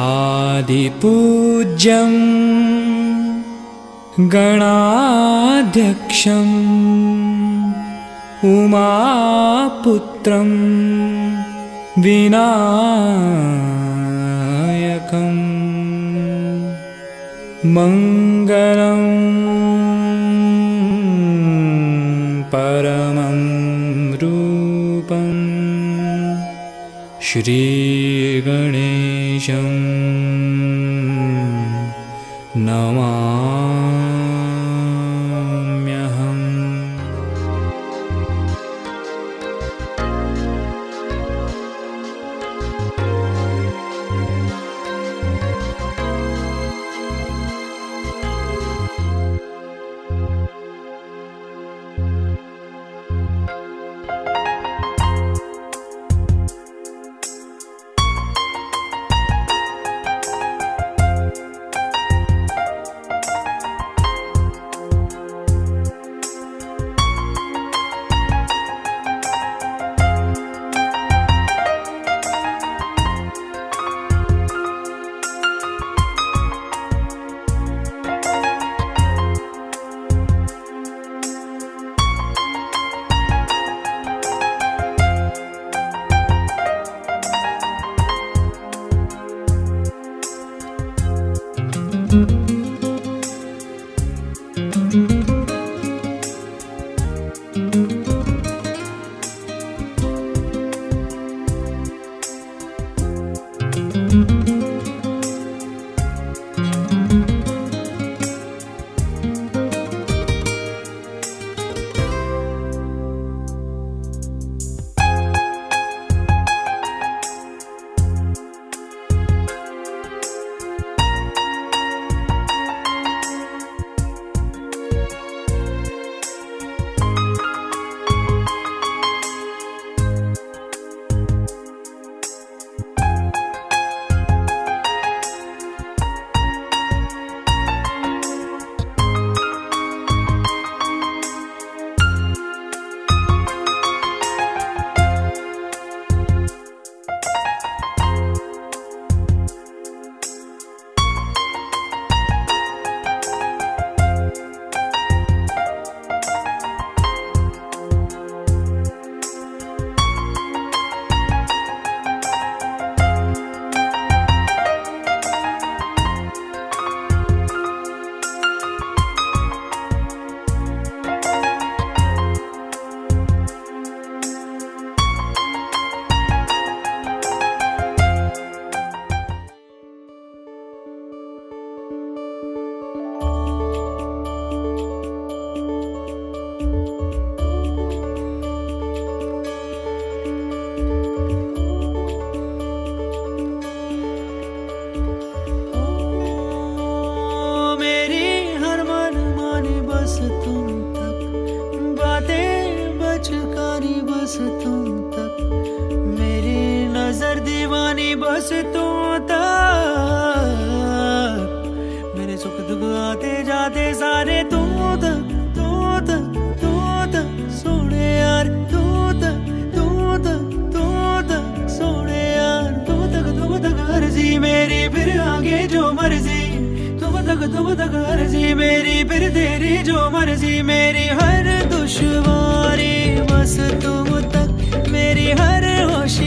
आदिपूज्यं गणाध्यक्षम् उमापुत्रं विनायकम् मङ्गलं परमं रूपम् श्रीगणेशं नम। तुम तक। मेरी नज़र दीवानी बस तुम तक। मेरे सुख दुख आते जाते सारे तुम तक सोने यार तू तक, तुम तक मेरी फिर आगे जो मर्ज़ी। तुम तक तुम तक अर्जी मेरी फिर तेरी जो मर्ज़ी। मेरी हर दुश्वारी बस तुम तक मेरी हर होशियारी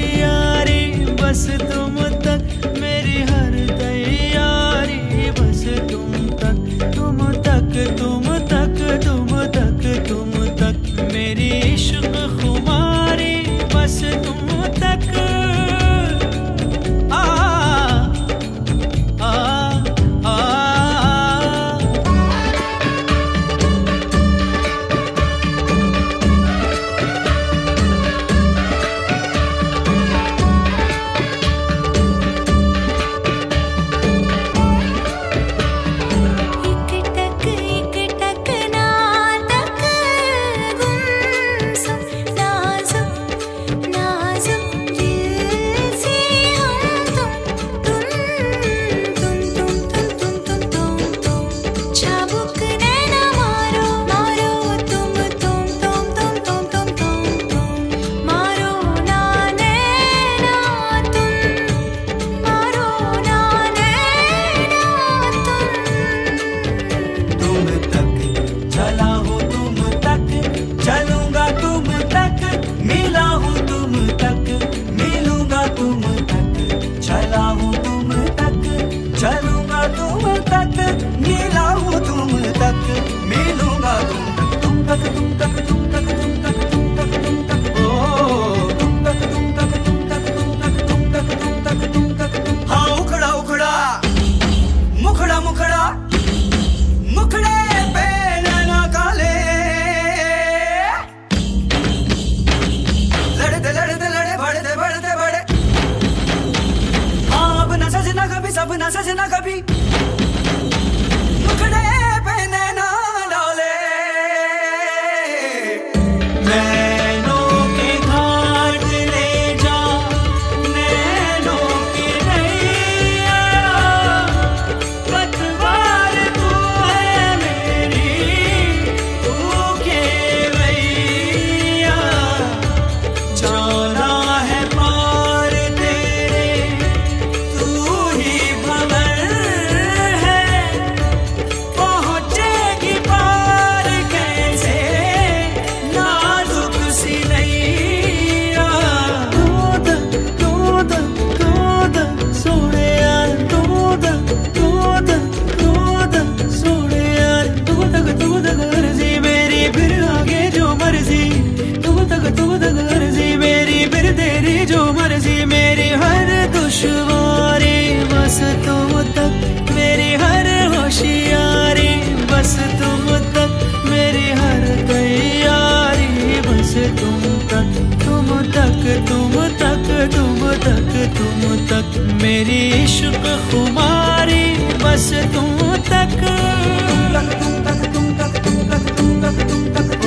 मेरी इश्क खुमारी बस तू तक।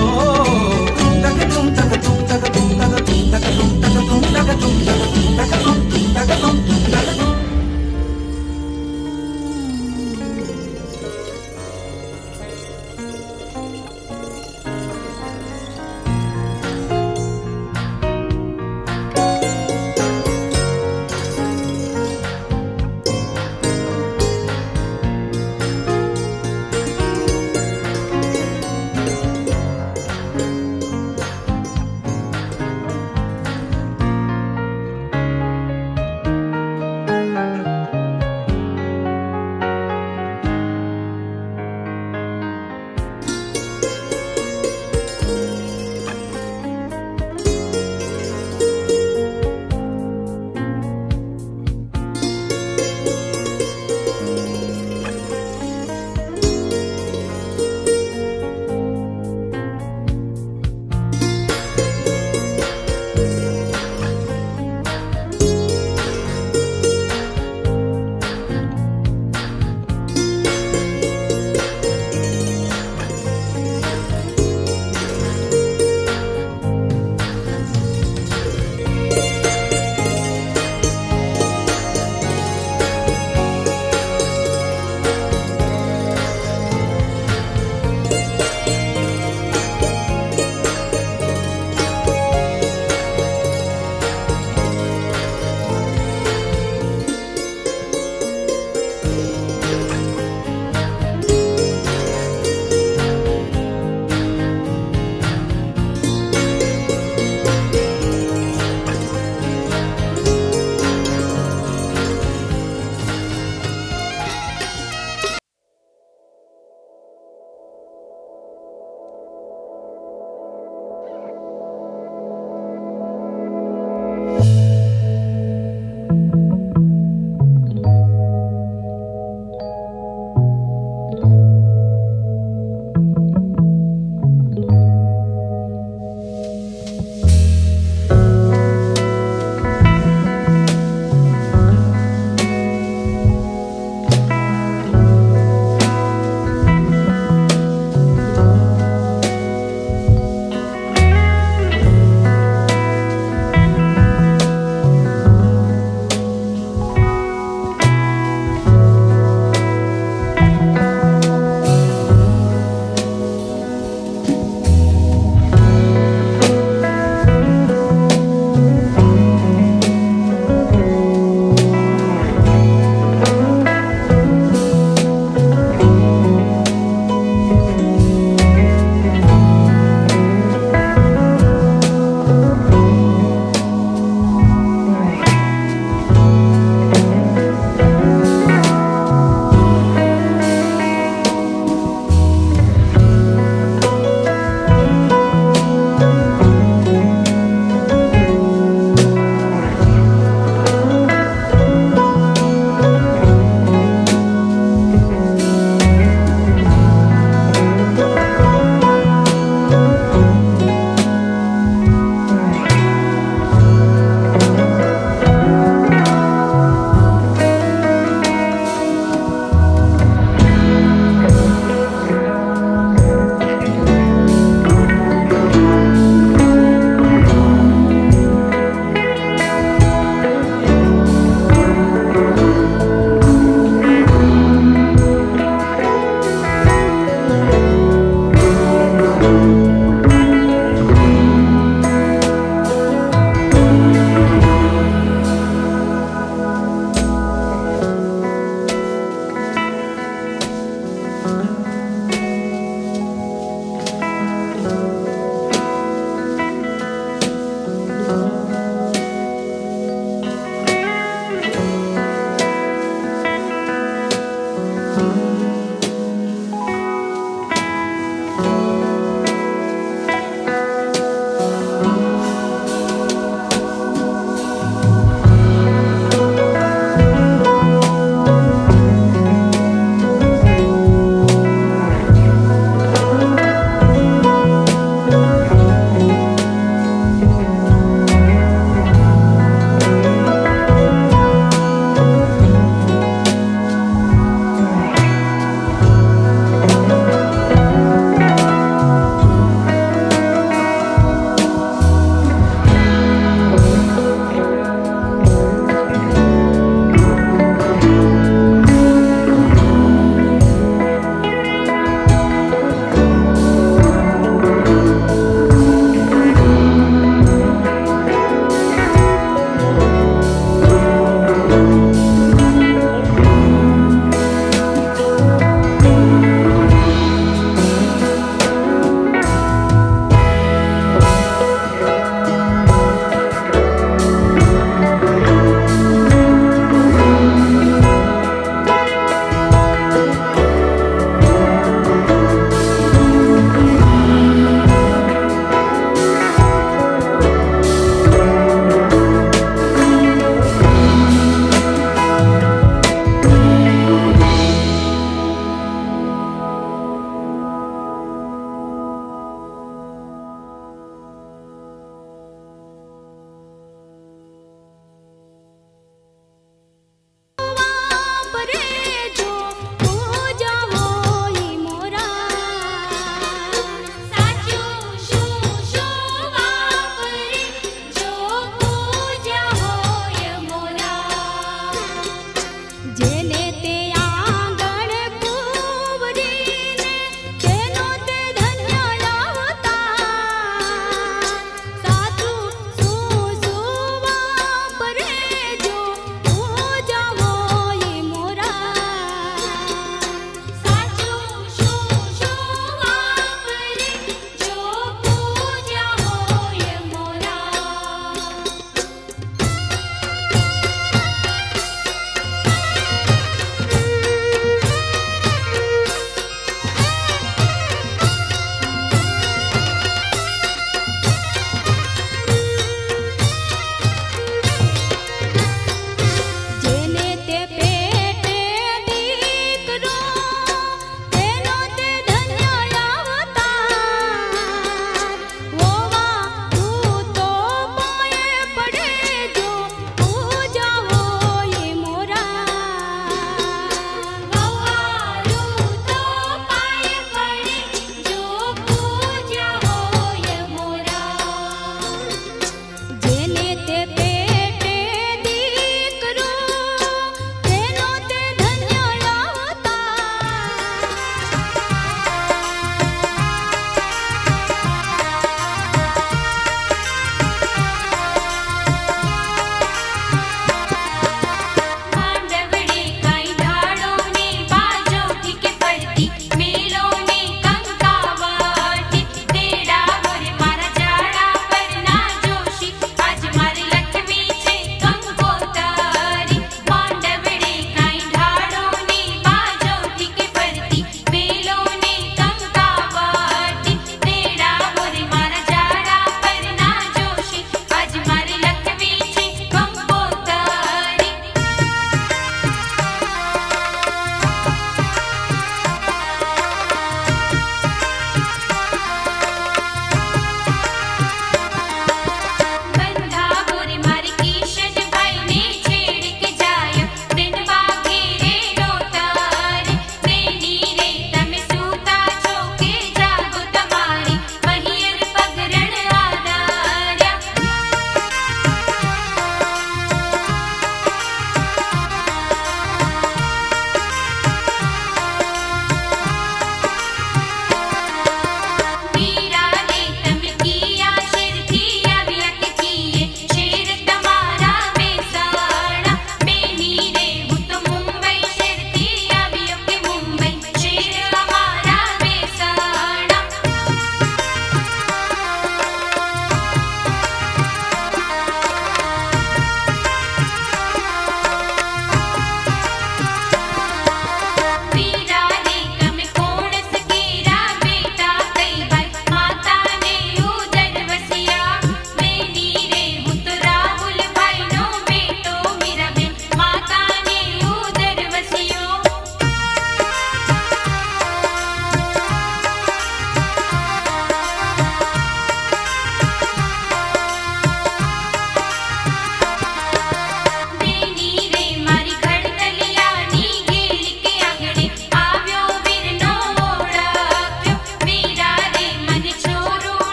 ओ।